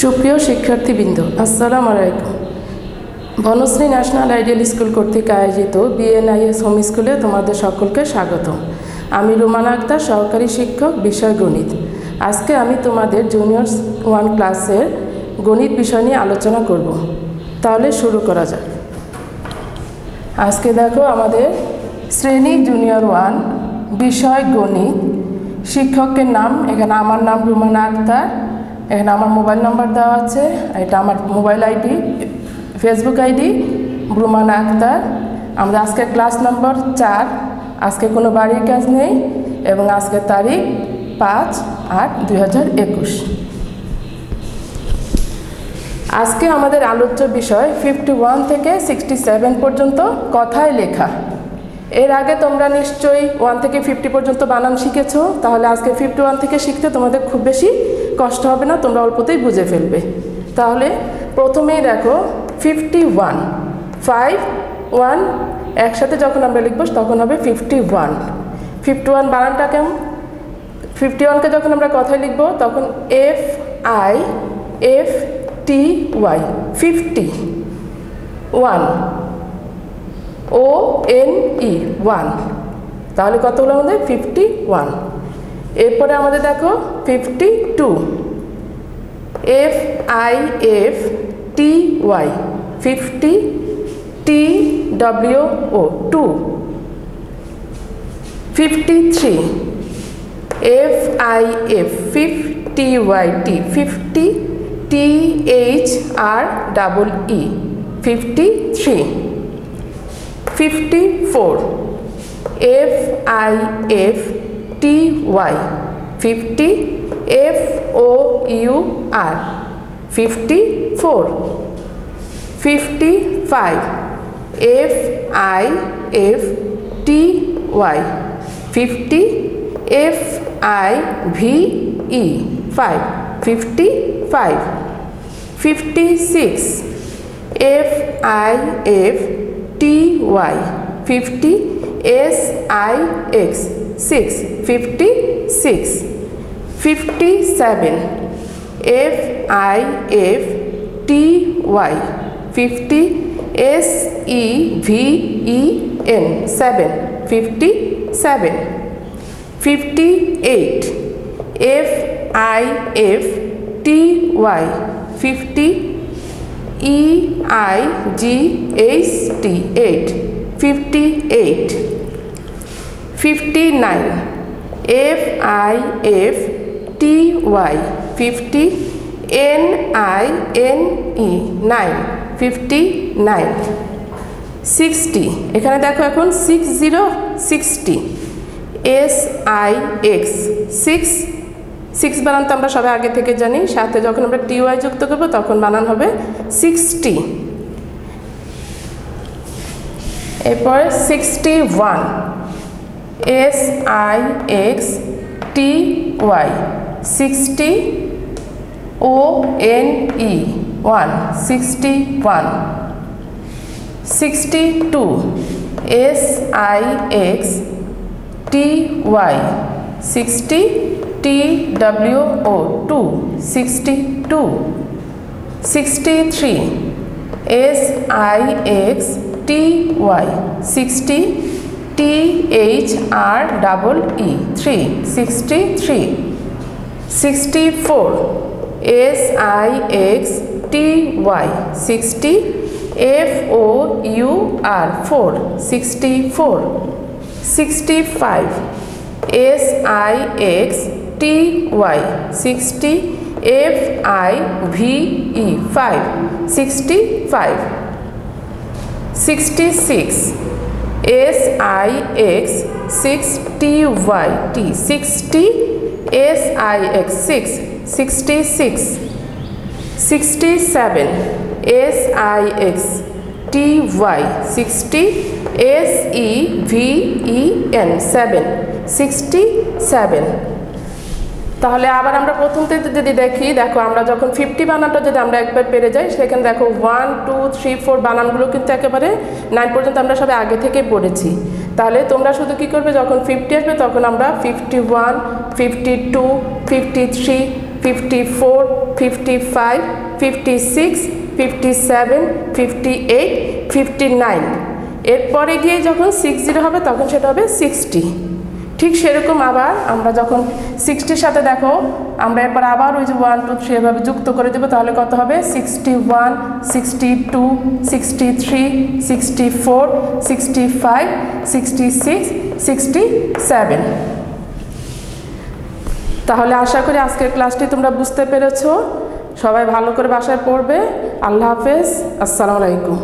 সুপ্রিয় শিক্ষার্থীবৃন্দ, আসসালামু আলাইকুম। বনশ্রী ন্যাশনাল আইডিয়াল স্কুল কর্তৃক আয়োজিত বিএনআইএস হোম স্কুলে তোমাদের সকলকে স্বাগত আমি রুমানা আক্তার, সহকারী শিক্ষক, বিষয় গণিত। আজকে আমি তোমাদের জুনিয়র্স ওয়ান ক্লাসের গণিত বিষয় নিয়ে আলোচনা করব। তাহলে শুরু করা যাক। আজকে দেখো আমাদের শ্রেণি জুনিয়র ওয়ান, বিষয় গণিত। শিক্ষকের নাম, এখানে আমার নাম রুমানা আক্তার। এখানে আমার মোবাইল নাম্বার দেওয়া আছে, এটা আমার mobile ID, Facebook ID Rumana Akter. আমরা আজকে ক্লাস নম্বর চার, আজকে কোনো বাড়ির কাজ নেই এবং আজকের তারিখ পাঁচ আট দুই আজকে আমাদের আলোচ্য বিষয় ফিফটি থেকে সিক্সটি পর্যন্ত কথায় লেখা। এর আগে তোমরা নিশ্চয়ই ওয়ান থেকে ফিফটি পর্যন্ত বানান শিখেছো, তাহলে আজকে ফিফটি ওয়ান থেকে শিখতে তোমাদের খুব বেশি কষ্ট হবে না, তোমরা অল্পতেই বুঝে ফেলবে। তাহলে প্রথমেই দেখো ফিফটি ওয়ান ফাইভ ওয়ান একসাথে যখন আমরা লিখব তখন হবে ফিফটি ওয়ান ফিফটি ওয়ান বানানটা কেমন? ফিফটি ওয়ানকে যখন আমরা কথায় লিখব তখন F I F T Y fifty one O N E one তাহলে কত হলো আমাদের? ফিফটি ওয়ান এরপরে আমাদের দেখো fifty two F I F T Y fifty T W O two fifty three F I F fifty Y T fifty T H R double E fifty three 54 F I F T Y. 50 F O U R. 54 55 F I F T Y. 50 F I V E. 5 55 56 F I F T Y 50 S I X 6 56 57 F I F T Y 50 S E V E N 7 57 58 F I F T Y 50 E I G H T 8 58 59 F I F T Y 50 N I N E 9 59 60 এখানে দেখো এখন 60 60 S I X 6 six বানান তো আমরা সবাই আগে থেকে জানি। সাথে যখন আমরা টি ওয়াই যুক্ত করব, তখন বানান হবে সিক্সটি এরপর sixty one S I X T Y sixty O N E one sixty one sixty two S I X T Y sixty TWO 62 63 SIX TY 60 THR double E 3 63 TY 60 F O U R. 4 64 65 S I X T Y 60 F I V E 5 65 66 S I X 6 T Y T 60 S I X 6 66 67 S I X T Y 60 S E V E N 7 67 তাহলে আবার আমরা প্রথম থেকে যদি দেখি, দেখো আমরা যখন ফিফটি বানানটা যদি আমরা একবার পেরে যাই, সেখানে দেখো ওয়ান টু থ্রি ফোর বানানগুলো কিন্তু একেবারে নাইন পর্যন্ত আমরা সবাই আগে থেকে পড়েছি। তাহলে তোমরা শুধু কি করবে, যখন ফিফটি আসবে তখন আমরা fifty one fifty two fifty three fifty four fifty five fifty six fifty seven fifty eight fifty nine এরপরে গিয়ে যখন সিক্স জিরো হবে, তখন সেটা হবে সিক্সটি ঠিক সেরকম আবার আমরা যখন সিক্সটির সাথে দেখো, আমরা এরপর আবার ওই যে ওয়ান টু থ্রি এভাবে যুক্ত করে দেবো, তাহলে কত হবে? Sixty one sixty two sixty three sixty four sixty five sixty six sixty seven তাহলে আশা করি আজকের ক্লাসটি তোমরা বুঝতে পেরেছ। সবাই ভালো করে বাসায় পড়বে। আল্লাহ হাফেজ। আসসালামু আলাইকুম।